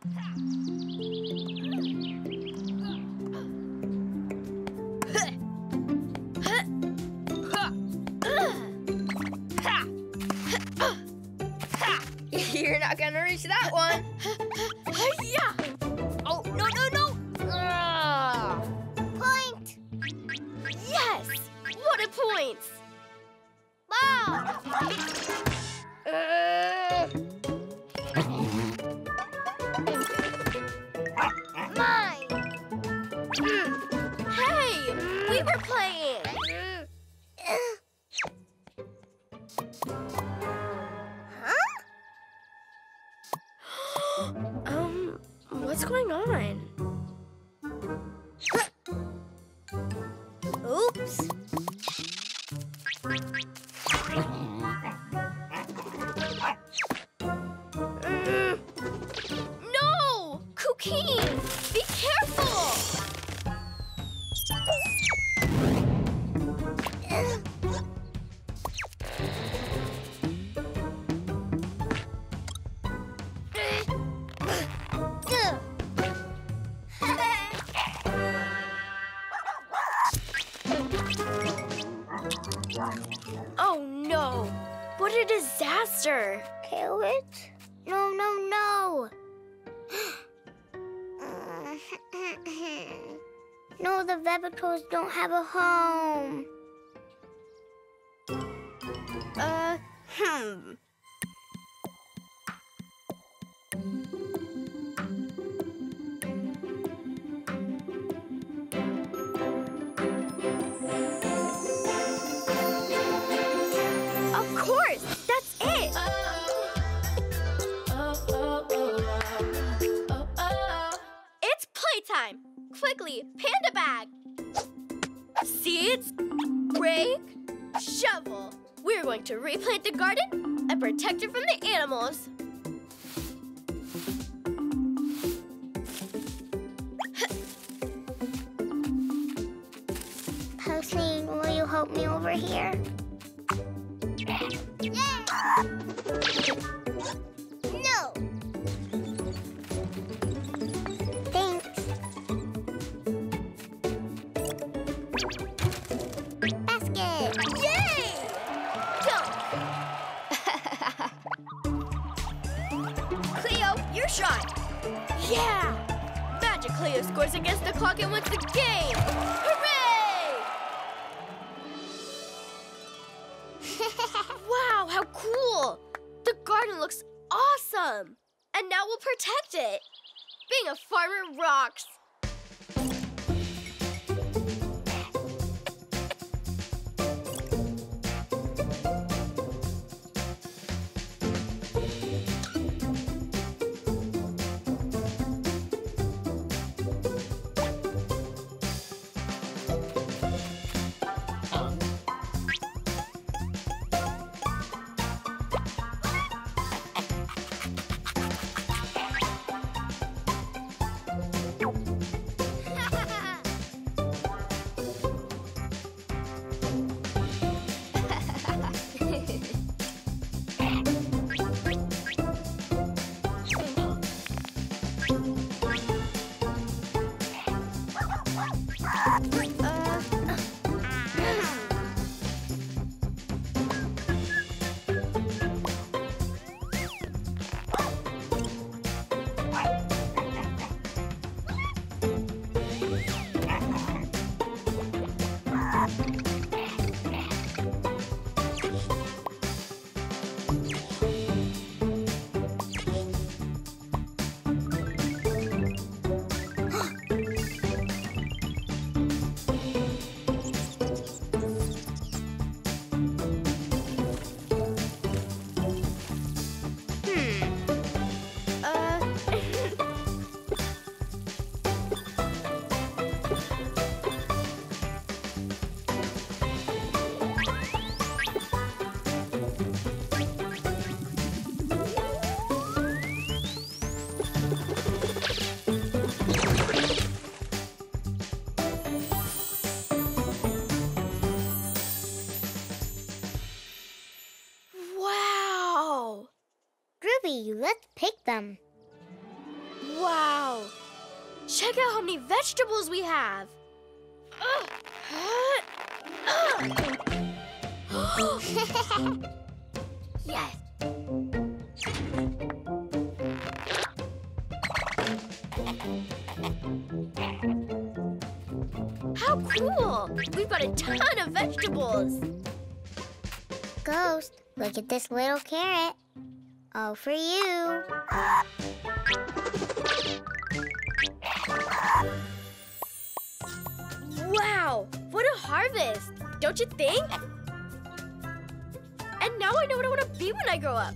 You're not gonna reach that one. Yeah. Oh, no, no, no. Point! Yes. What a point. Ball! Uh, Um, what's going on? What a disaster! Kill it? No, no, no! no, the Vebitors don't have a home. Uh, hmm. Quickly, panda bag! Seeds, rake, shovel. We're going to replant the garden and protect it from the animals. Poseen, will you help me over here? shot. Yeah! Magic Cleo scores against the clock and wins the game. Hooray! wow, how cool! The garden looks awesome. And now we'll protect it. Being a farmer rocks. Ruby, let's pick them. Wow! Check out how many vegetables we have. Yes. How cool! We've got a ton of vegetables. Ghost, look at this little carrot. All for you. Wow, what a harvest! Don't you think? And now I know what I want to be when I grow up.